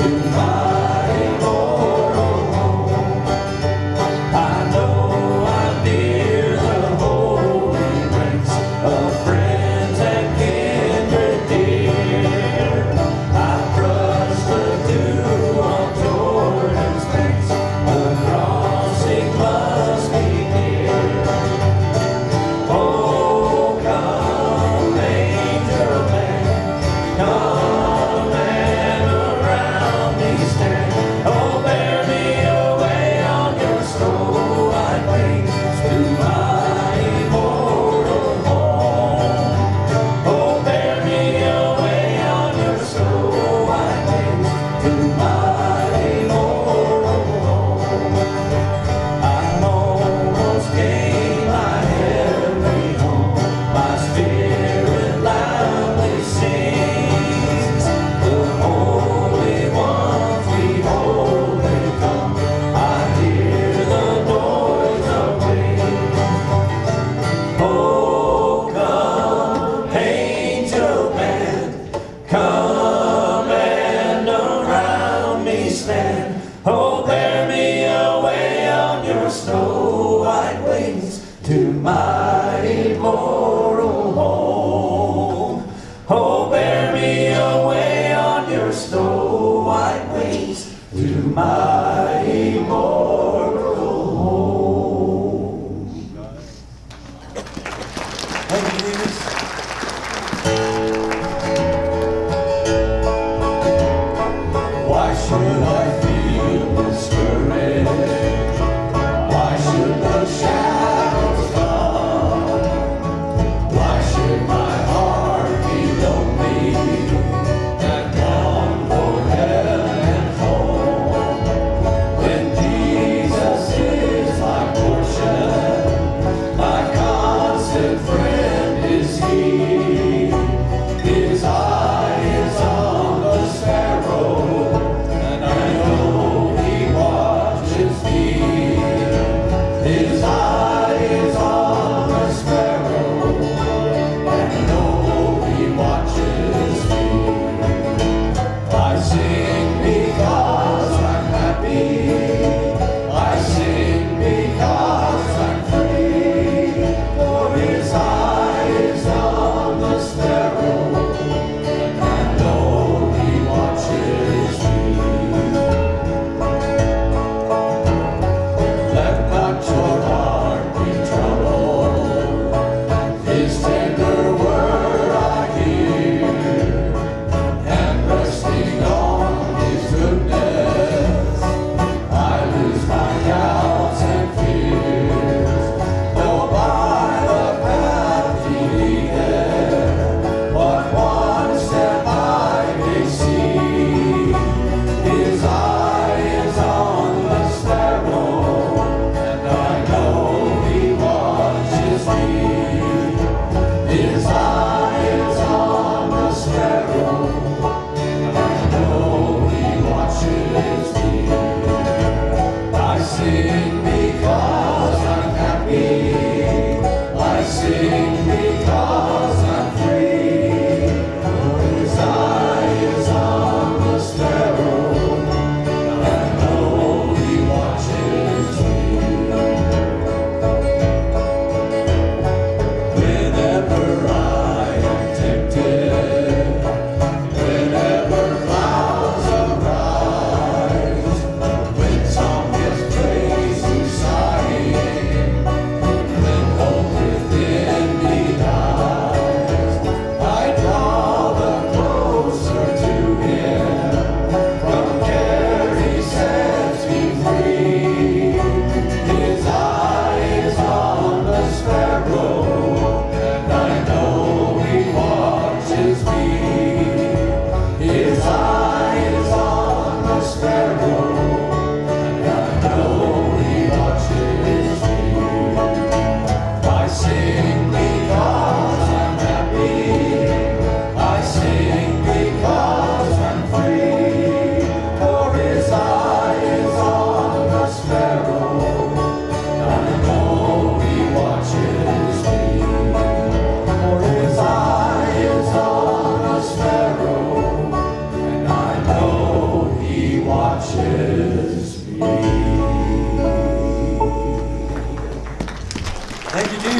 Oh, snow white ways to my immortal home. Thank you, Why should I feel disturbed?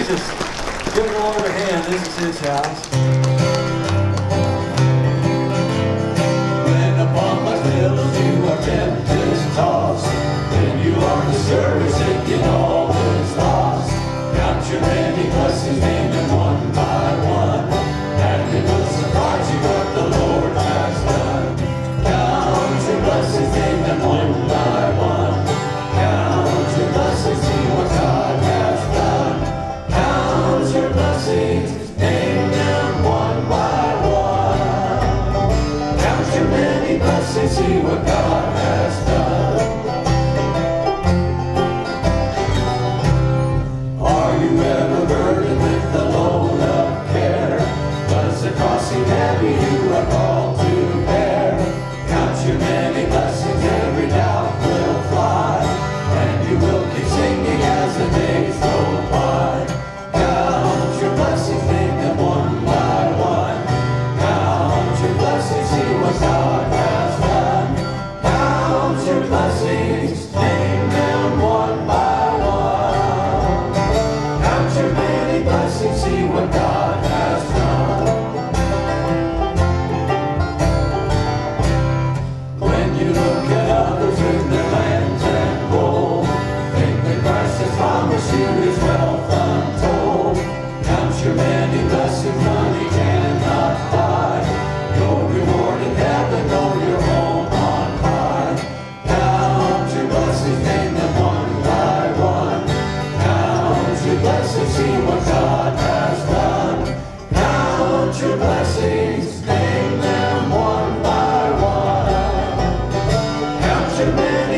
just give the Lord a hand. This is his house. Lord.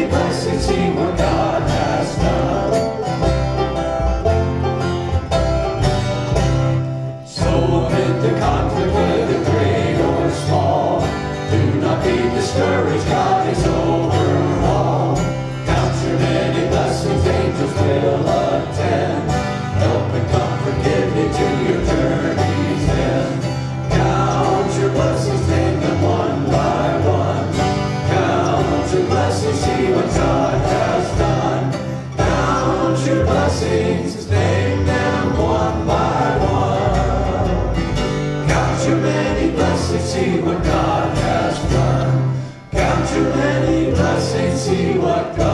Blessings, my God. Done. Many blessings, see what God